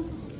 없어?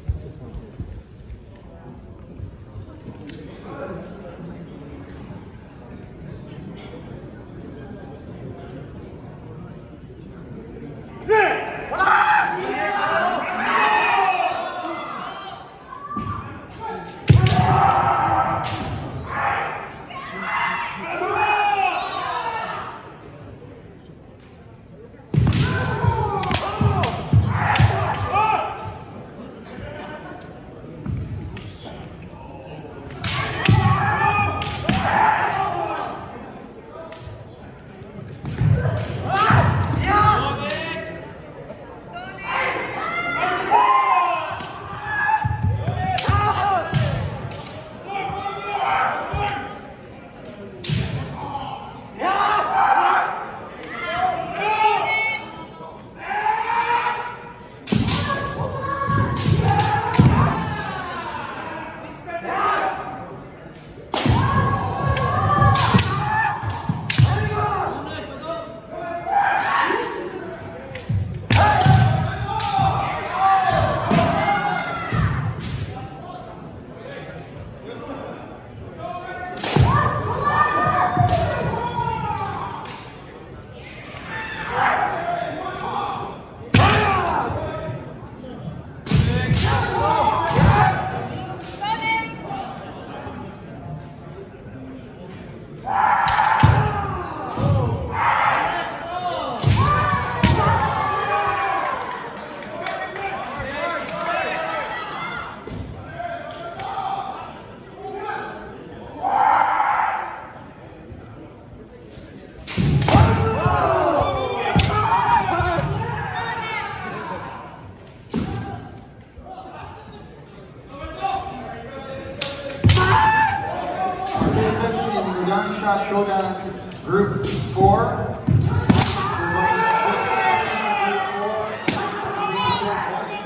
4, Group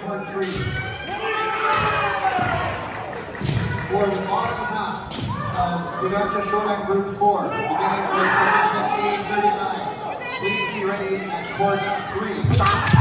1 and 3. For the bottom half of Yudansha Showdown Group 4, beginning with participant A39. Please be ready at court 3.